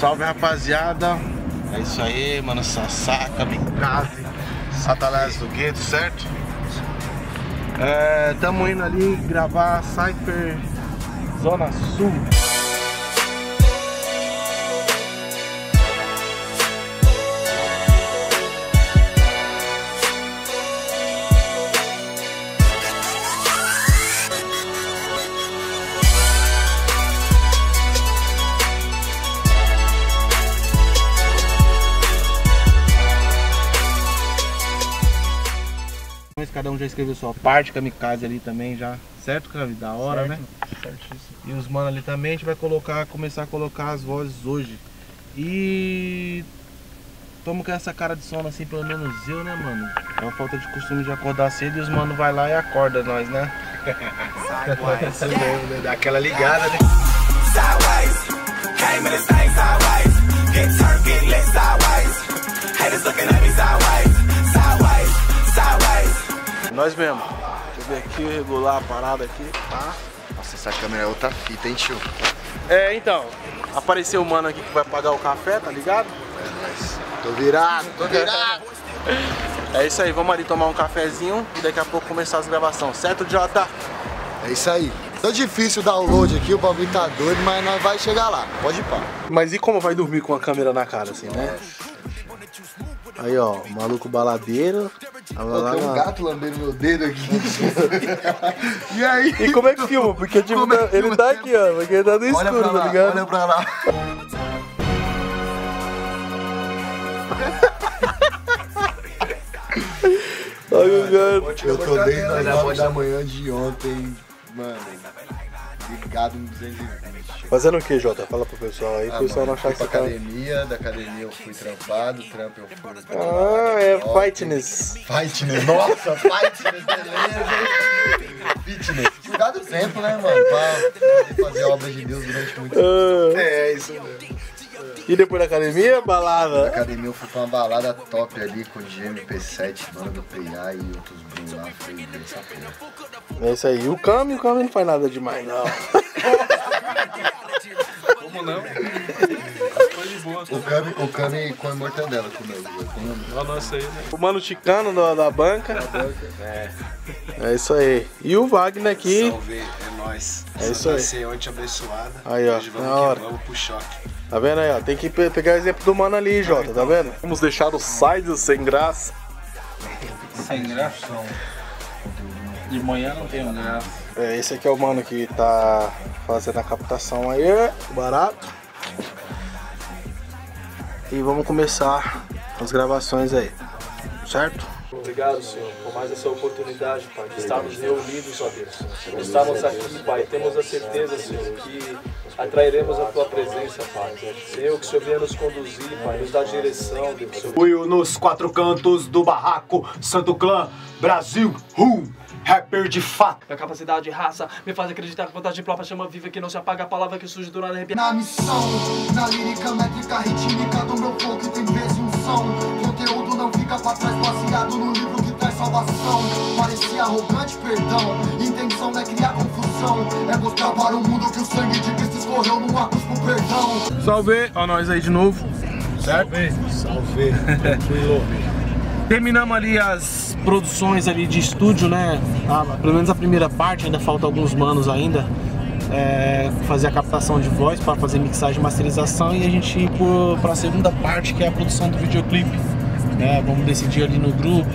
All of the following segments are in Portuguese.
Salve rapaziada, é isso aí, mano, Sassá, Kamikaze, Satanás do Gueto, certo? É, tamo indo ali gravar Cypher Zona Sul. Cada um já escreveu sua parte, Kamikaze ali também já, certo, Cami? Da hora, certo, né? Certíssimo. E os mano ali também, a gente vai colocar, começar a colocar as vozes hoje. E tamo com essa cara de sono assim, pelo menos eu, né, mano? É uma falta de costume de acordar cedo e os mano vai lá e acorda nós, né? Isso mesmo, né? Dá aquela ligada, né? sideways. Came in the same sideways. Get turned, get lit sideways. Haters looking at me sideways. Sideways, Nós mesmo. Deixa eu ver aqui, regular a parada aqui, tá? Nossa, essa câmera é outra fita, hein, tio? É, então, apareceu o mano aqui que vai pagar o café, tá ligado? É nóis. Tô virado, tô virado. É isso aí, vamos ali tomar um cafezinho e daqui a pouco começar as gravações, certo, Jota? É isso aí. Tá difícil o download aqui, o bagulho tá doido, mas nós vai chegar lá. Pode ir pá. Mas e como vai dormir com a câmera na cara, assim, né? Aí, ó, o maluco baladeiro. Tava lá Tem um gato lambendo meu dedo aqui. e aí? E como é que filma? Porque tipo, é que ele tá aqui, ó, porque ele tá no Olha escuro, lá, tá ligado? olha pra lá. Olha o gato. Eu tô desde as 9 da manhã de ontem, mano, ligado no 220. Fazendo o que, Jota? Fala pro pessoal aí, Ah, o pessoal não achar que você tá... academia, da academia eu fui trampado, trampo eu fui... Ah, é fitness. Fitness, nossa, fitness, beleza. Fitness. Cuidar do tempo, né, mano? Pra fazer a obra de Deus durante muito tempo. Ah, É, isso mesmo. e depois da academia, Na balada. academia eu fui pra uma balada top ali com o GMP7, mano do PA e outros Bruno lá. Foi essa porra. É isso aí. E o Cami, o Cami não faz nada demais, não. Como não? O Kami, o Kami com a mortadela comigo. Olha nós aí, né? O Mano Chicano da, da banca. É isso aí. E o Wagner aqui. Salve, é nóis. É isso aí. Ser ontem abençoada. Aí, ó, Hoje vamos na hora. vamos pro choque. Tá vendo aí, ó? Tem que pe- pegar o exemplo do mano ali, Jota, tá vendo? Vamos deixar os sides sem graça. Sem graça. De manhã não tem graça. É, esse aqui é o mano que tá fazendo a captação aí, barato. E vamos começar as gravações aí, certo? Obrigado, Senhor, por mais essa oportunidade, Pai, de estarmos reunidos, ó Deus. Estamos aqui, Pai, temos a certeza, Senhor, que atrairemos a Tua presença, Pai. Senhor, que o Senhor venha nos conduzir, Pai, nos dar direção, Deus. Apoio nos quatro cantos do barraco, Santo Clã, Brasil, Rum, rapper de fato. A capacidade e raça me faz acreditar que vontade própria chama viva que não se apaga a palavra que surge do nada arrepia. Na missão, na lírica métrica rítmica do meu que tem peso e unção. Conteúdo não fica pra trás, baseado no livro que traz salvação. Parecia arrogante, perdão. Intenção não é criar confusão, é mostrar para o mundo que o sangue de Cristo escorreu num arcos pro perdão. Salve, ó nós aí de novo, certo? Salve. Tranquilo. Terminamos ali as produções ali de estúdio, né? Ah, pelo menos a primeira parte, ainda falta alguns manos ainda. É, fazer a captação de voz para fazer mixagem e masterização e a gente ir para a segunda parte que é a produção do videoclipe. né? Vamos decidir ali no grupo,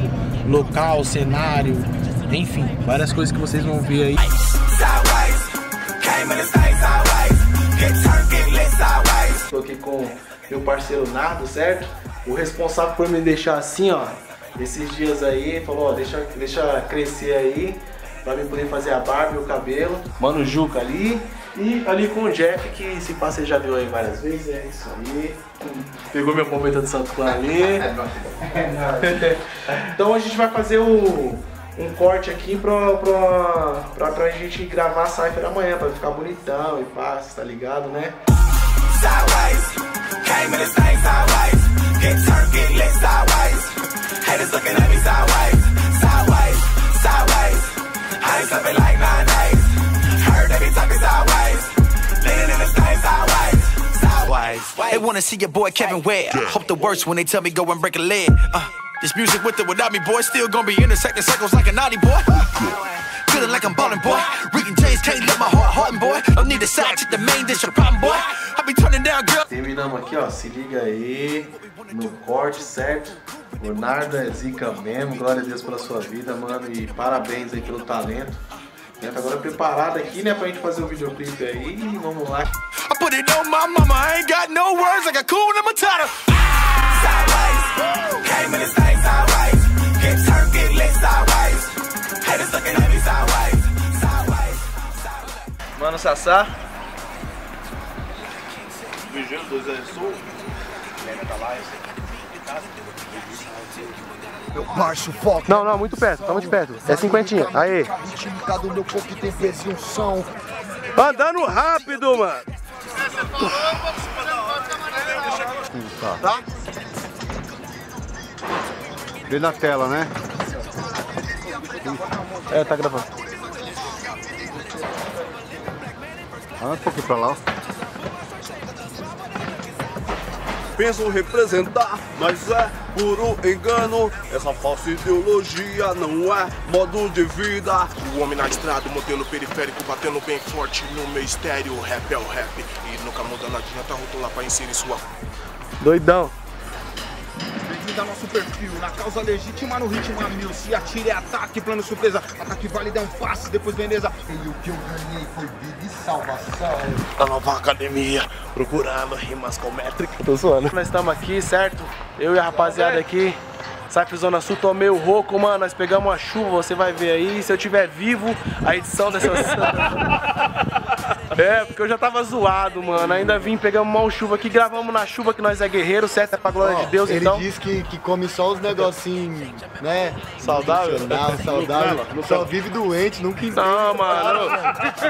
local, cenário, enfim, várias coisas que vocês vão ver aí. Tô aqui com meu parceiro Nardo, certo? O responsável por me deixar assim, ó, esses dias aí, falou, ó, deixa, deixa crescer aí, pra mim poder fazer a barba e o cabelo. Mano Juca ali. E ali com o Jeff, que se passa você já viu aí várias vezes, é isso aí. Pegou minha bombeta do Santo Clã ali. então a gente vai fazer o, um corte aqui pra, pra, pra, pra gente gravar a Cypher amanhã, pra ficar bonitão e fácil, tá ligado, né? Sideways. Came in the same sideways. Get turned, get lit sideways. Wanna wanna see your boy Kevin Ware. Hope the worst when they tell me go and break a leg. Uh, this music with or without me, boy, still gonna be intersecting circles like a naughty boy. Feeling like I'm ballin', boy. And James can't let my heart harden, boy. Don't need a side chick, the main dish, your problem, boy. I be turning down girl. Terminamos aqui, ó. Se liga aí no corte, certo? Leonardo é zica mesmo. Glória a Deus pela sua vida, mano. E parabéns aí pelo talento. Tá agora preparado aqui, né, pra gente fazer o videoclipe aí. Vamos lá. I put it on my mama, I ain't got no words like a cool Matata. Sideways, came in this thing sideways. Get turned, get lit sideways. Haters looking at me sideways, sideways, sideways. Mano Sassá. Meu baixo foco. Não, não, muito perto, tá muito perto. É cinquentinha. Som. Andando rápido, mano. Tá? Vê na tela, né? É, tá gravando. Anda um pouquinho pra lá. ó. Pensam representar, mas é puro engano. Essa falsa ideologia não é modo de vida. O homem na estrada, modelo periférico batendo bem forte no meu estéreo. Rap é o rap e nunca muda, não adianta rotular pra inserir sua. Doidão. Ao nosso perfil, na causa legítima, no ritmo a mil. Se atire, é ataque, plano surpresa. Ataque válido é um passe, depois beleza. E o que eu ganhei foi vida e salvação. Da nova academia, procurando rimas com métrica. Tô zoando. Nós estamos aqui, certo? Eu e a rapaziada aqui. Saque Zona Sul, tô meio rouco, mano. Nós pegamos uma chuva, você vai ver aí. Se eu tiver vivo, a edição dessa. É, porque eu já tava zoado, mano. Ainda vim, pegamos mal chuva aqui, gravamos na chuva que nós é guerreiro, certo? É pra glória de Deus, Ele então. diz que, que come só os negocinhos, né? Saudável? Saudável. Só vive doente, nunca entende. Não, mano.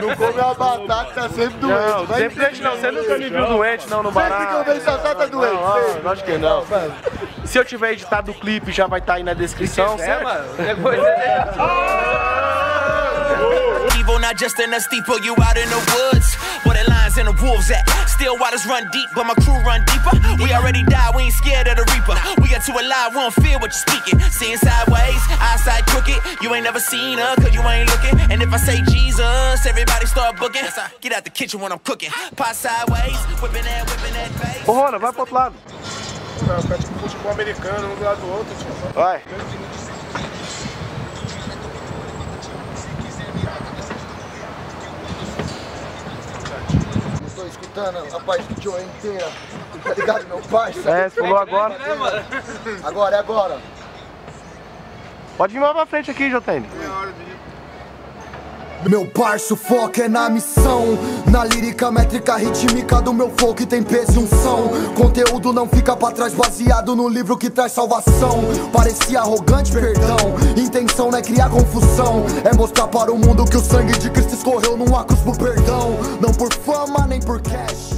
Não come a batata, tá sempre doente. Não, Vai sempre doente não. Você nunca me viu doente, não, no barato. Sempre que eu vejo Sassá, tá doente. Não, não, acho que não. mano. Se eu tiver editado o clipe, já vai estar aí na descrição, certo? Evil, not just in the steeple, you out in the woods. Where the lions and the wolves at? Still waters run deep, but my crew run deeper. We already died, we ain't scared of the reaper. We got too alive, we don't fear what you're speaking. Seeing sideways, eyesight crooked. You ain't never seen her, cause you ain't looking. And if I say Jesus, everybody start booking. Get out the kitchen when I'm cooking. Pot sideways, whipping that, whipping that face. Ô, Rona, vai pro outro lado. Não, ficar tipo futebol americano, um do lado do outro, tio. Vai. Tô escutando a parte do Joe inteira. Tá ligado, meu parça? É, você falou agora. Agora, é agora. Pode vir mais pra frente aqui, JN. Meu parço, foco é na missão Na lírica métrica rítmica do meu flow que tem peso e um som Conteúdo não fica pra trás baseado no livro que traz salvação. Parecia arrogante, perdão. Intenção não é criar confusão. É mostrar para o mundo que o sangue de Cristo escorreu numa cruz pro perdão. Não por fama nem por cash